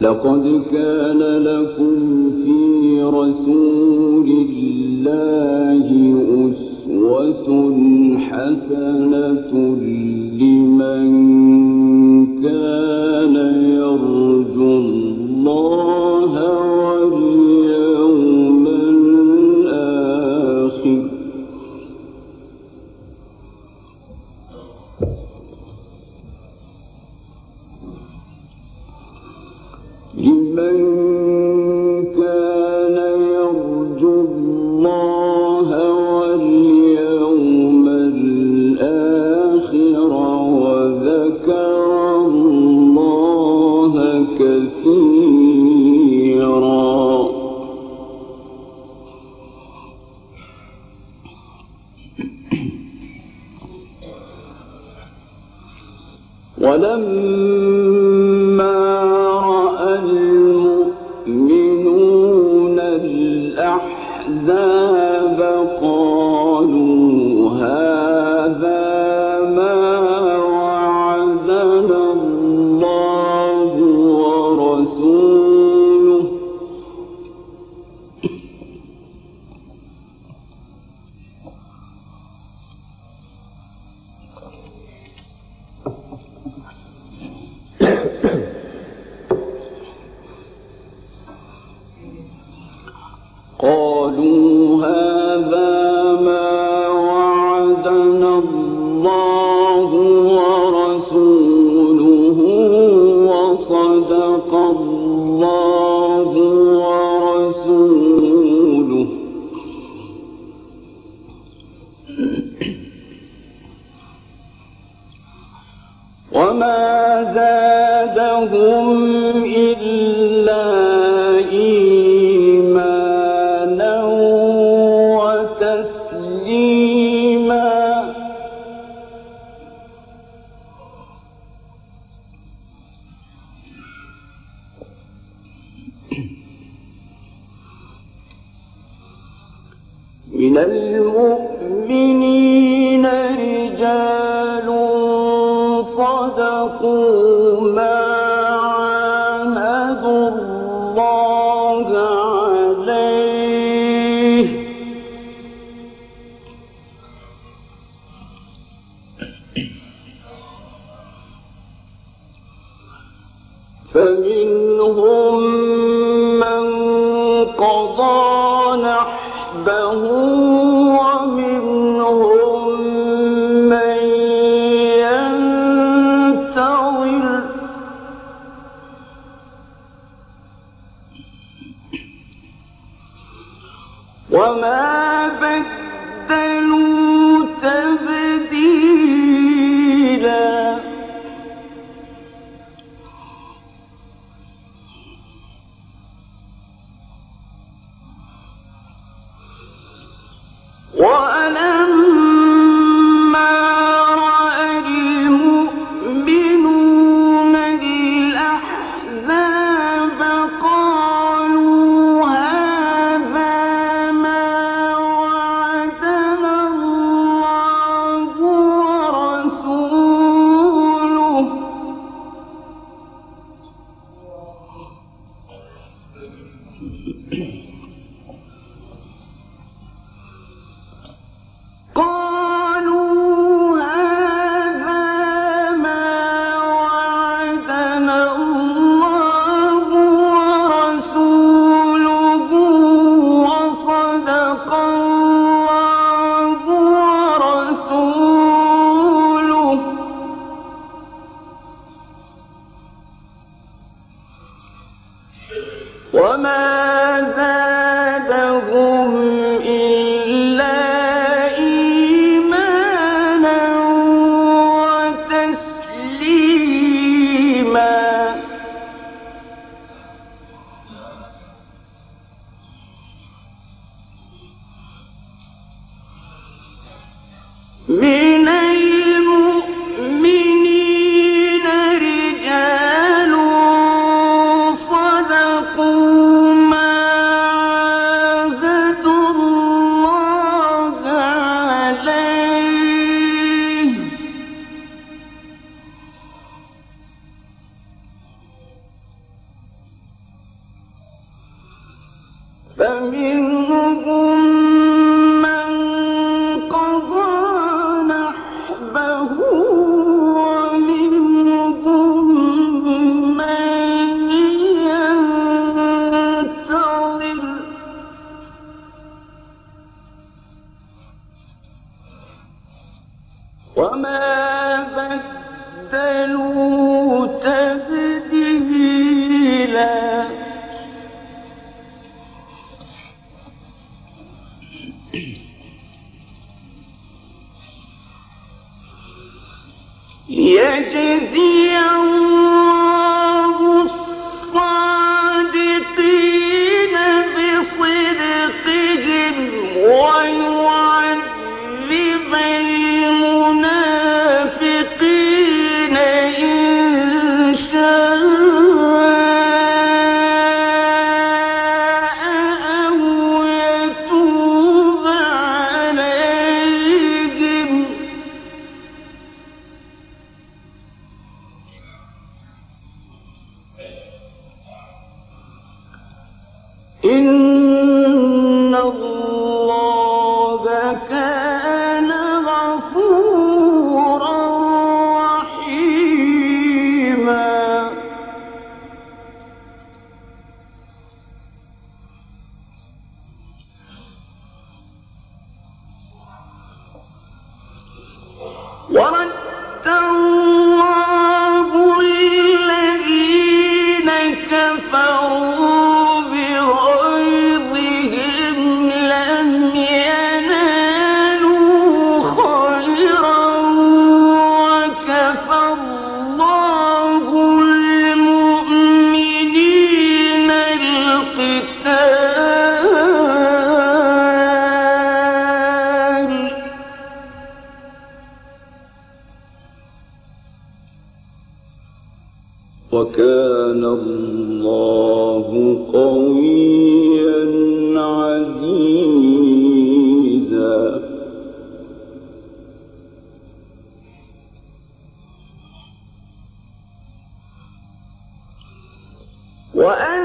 لقد كان لكم في رسول الله أسوة حسنة لمن كان يرجو لمن من المؤمنين. وما بدل One وأنزل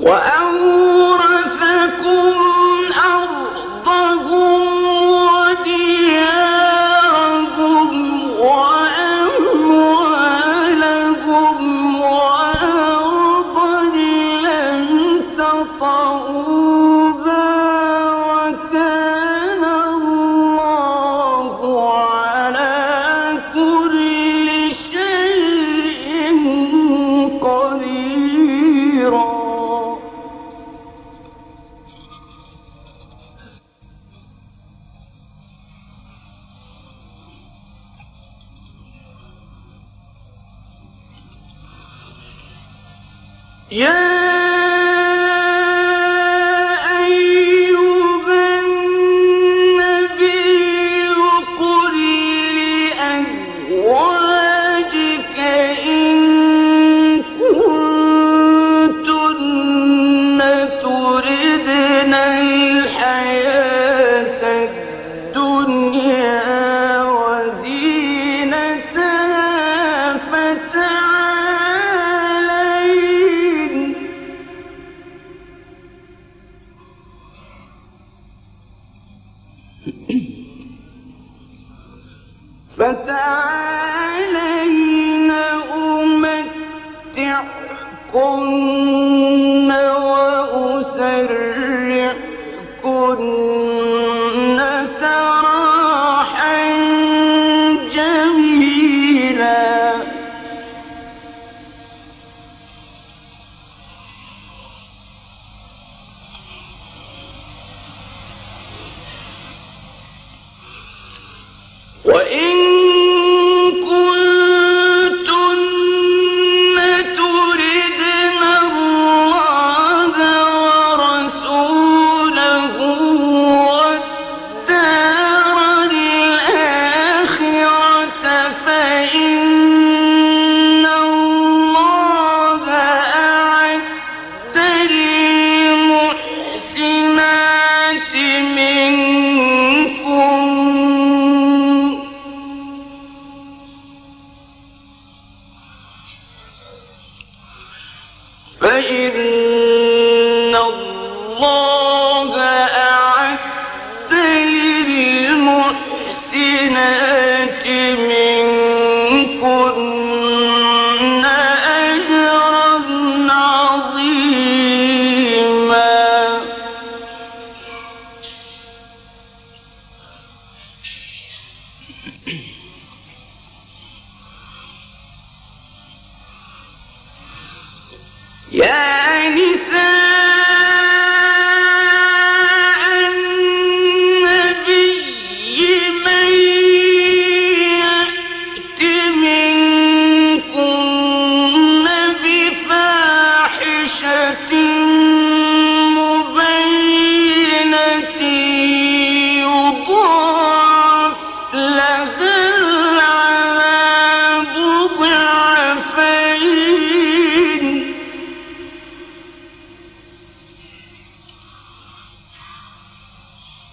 وأورثكم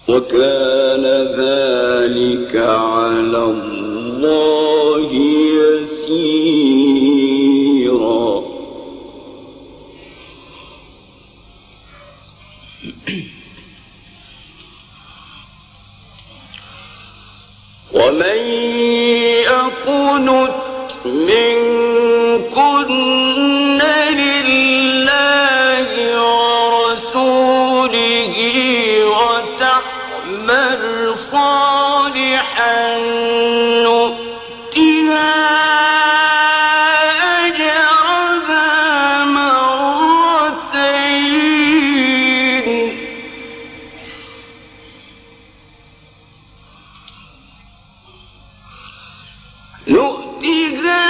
وكان ذلك على الله يسيرا. نؤتها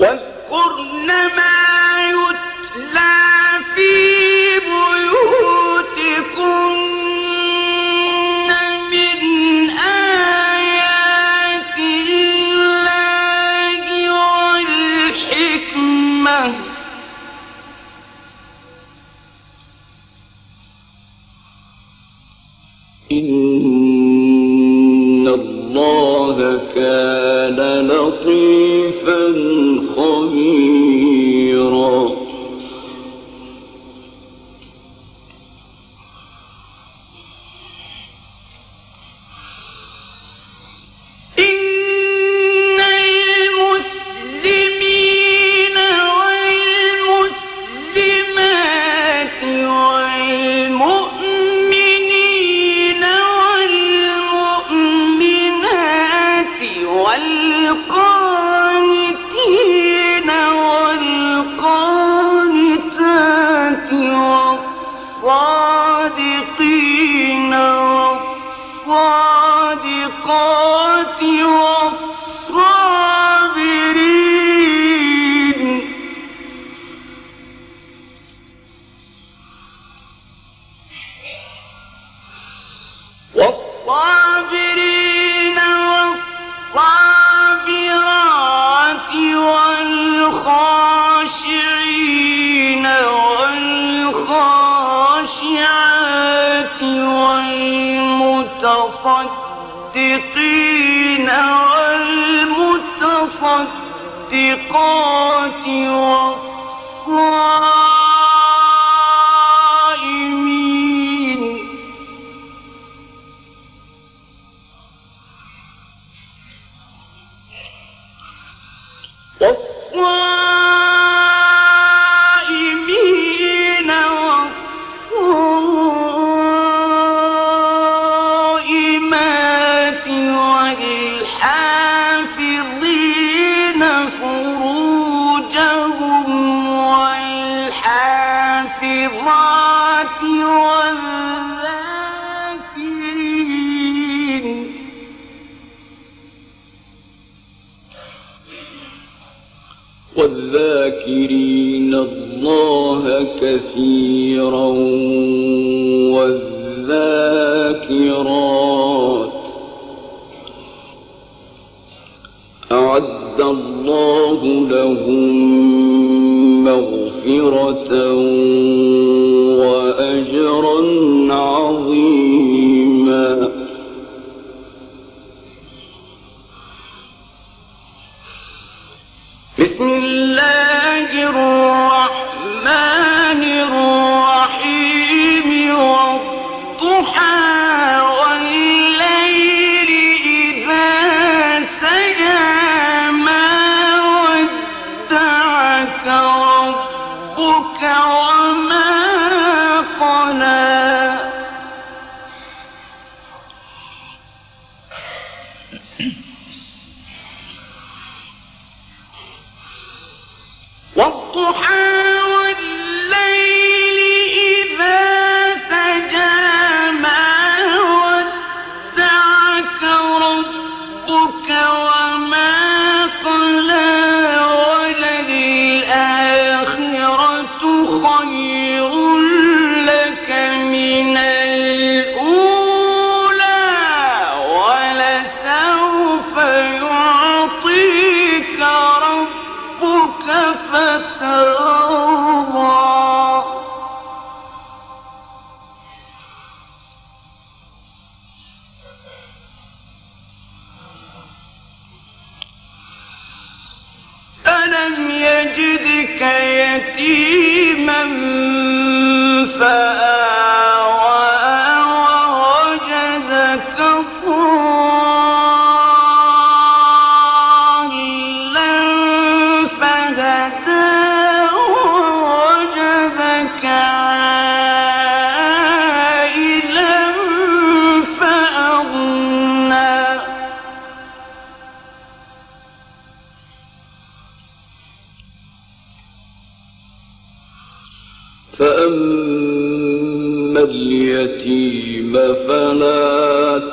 واذكرن ما يتلى في بيوتكن من آيات الله والحكمة. إن الله كان لطيفاً والمتصدقين والمتصدقات والصالحين الذاكرين الله كثيرا والذاكرات. أعد الله لهم مغفرة وأجرا عظيما. بسم الله Yeah.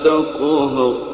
تقهر.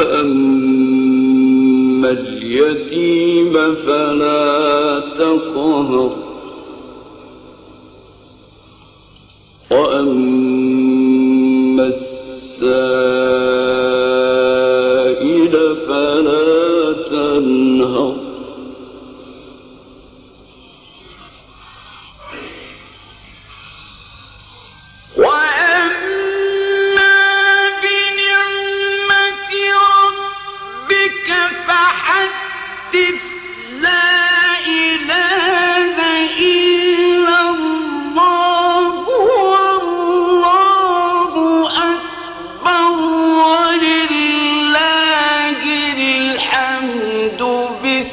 فأما اليتيم فلا تقهر. وأما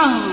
القدر